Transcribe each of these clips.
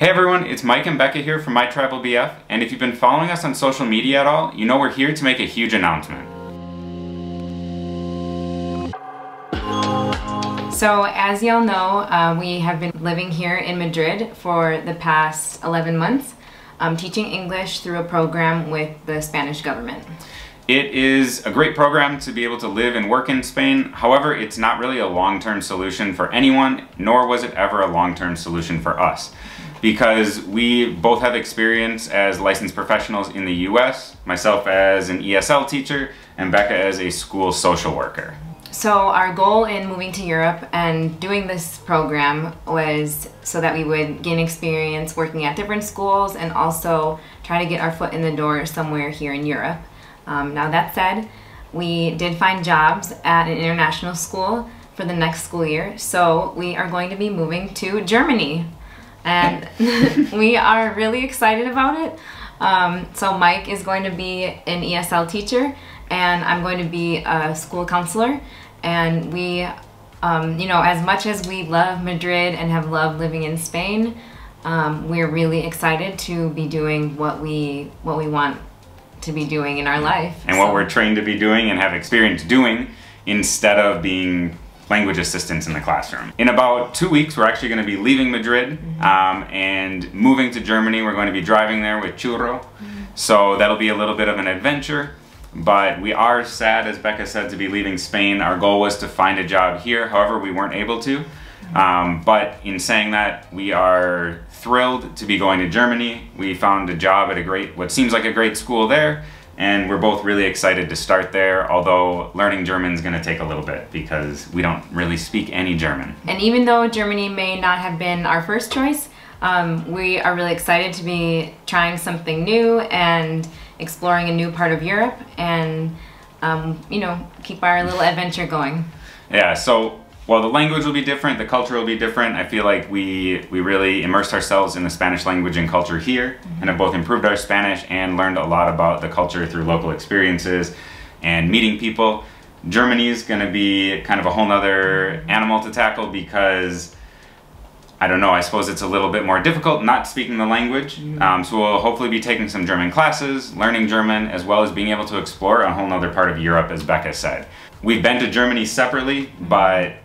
Hey everyone, it's Mike and Becca here from My Travel BF, and if you've been following us on social media at all, you know we're here to make a huge announcement. So as y'all know, uh, we have been living here in Madrid for the past 11 months, um, teaching English through a program with the Spanish government. It is a great program to be able to live and work in Spain. However, it's not really a long-term solution for anyone, nor was it ever a long-term solution for us because we both have experience as licensed professionals in the US, myself as an ESL teacher, and Becca as a school social worker. So our goal in moving to Europe and doing this program was so that we would gain experience working at different schools and also try to get our foot in the door somewhere here in Europe. Um, now that said, we did find jobs at an international school for the next school year, so we are going to be moving to Germany and we are really excited about it. Um, so Mike is going to be an ESL teacher and I'm going to be a school counselor and we um, you know as much as we love Madrid and have loved living in Spain um, we're really excited to be doing what we what we want to be doing in our life and so. what we're trained to be doing and have experience doing instead of being language assistants in the classroom. In about two weeks, we're actually going to be leaving Madrid mm-hmm. um, and moving to Germany. We're going to be driving there with Churro. Mm-hmm. So that'll be a little bit of an adventure. But we are sad, as Becca said, to be leaving Spain. Our goal was to find a job here. However, we weren't able to. Mm-hmm. Um, but in saying that, we are thrilled to be going to Germany. We found a job at a great, what seems like a great school there and we're both really excited to start there, although learning German is going to take a little bit because we don't really speak any German. And even though Germany may not have been our first choice, um, we are really excited to be trying something new and exploring a new part of Europe and, um, you know, keep our little adventure going. Yeah, so while the language will be different, the culture will be different, I feel like we, we really immersed ourselves in the Spanish language and culture here mm-hmm. and have both improved our Spanish and learned a lot about the culture through local experiences and meeting people. Germany is going to be kind of a whole nother animal to tackle because I don't know, I suppose it's a little bit more difficult not speaking the language. Mm-hmm. Um, so we'll hopefully be taking some German classes, learning German, as well as being able to explore a whole nother part of Europe, as Becca said. We've been to Germany separately, but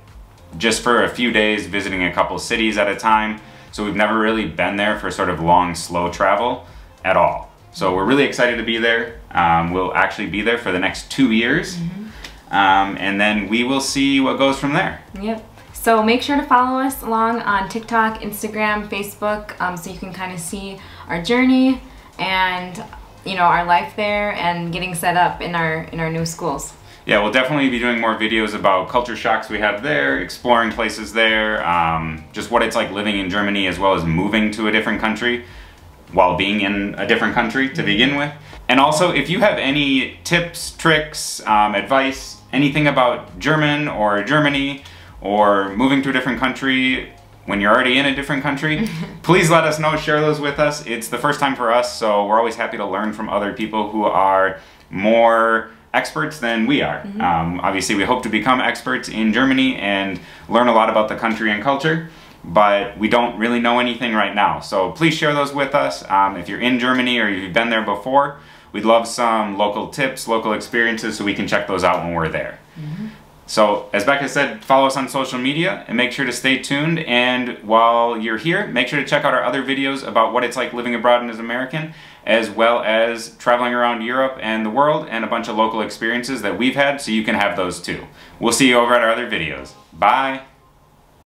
just for a few days visiting a couple cities at a time. So we've never really been there for sort of long, slow travel at all. So we're really excited to be there. Um, we'll actually be there for the next two years. Mm -hmm. um, and then we will see what goes from there. Yep. So make sure to follow us along on TikTok, Instagram, Facebook, um, so you can kind of see our journey and you know our life there and getting set up in our in our new schools yeah, we'll definitely be doing more videos about culture shocks we have there, exploring places there, um, just what it's like living in Germany as well as moving to a different country while being in a different country to begin with. And also, if you have any tips, tricks, um, advice, anything about German or Germany or moving to a different country when you're already in a different country, please let us know, share those with us. It's the first time for us, so we're always happy to learn from other people who are more experts than we are. Mm -hmm. um, obviously, we hope to become experts in Germany and learn a lot about the country and culture, but we don't really know anything right now. So please share those with us. Um, if you're in Germany or you've been there before, we'd love some local tips, local experiences, so we can check those out when we're there. Mm -hmm. So, as Becca said, follow us on social media and make sure to stay tuned. And while you're here, make sure to check out our other videos about what it's like living abroad as an American as well as traveling around Europe and the world and a bunch of local experiences that we've had so you can have those too. We'll see you over at our other videos. Bye!